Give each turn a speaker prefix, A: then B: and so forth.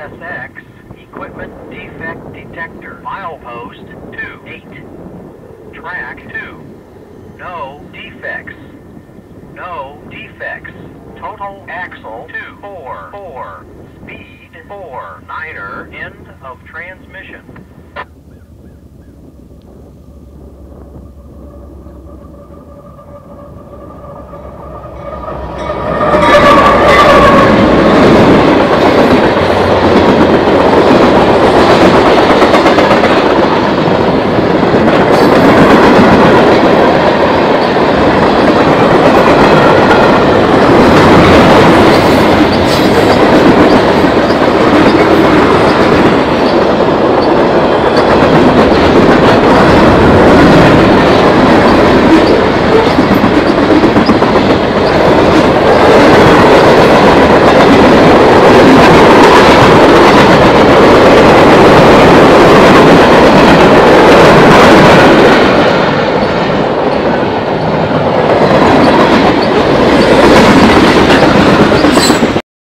A: CSX, Equipment Defect Detector. Milepost 2, 8. Track 2. No defects. No defects. Total axle 2, 4, 4. Speed 4. Niner, end of transmission.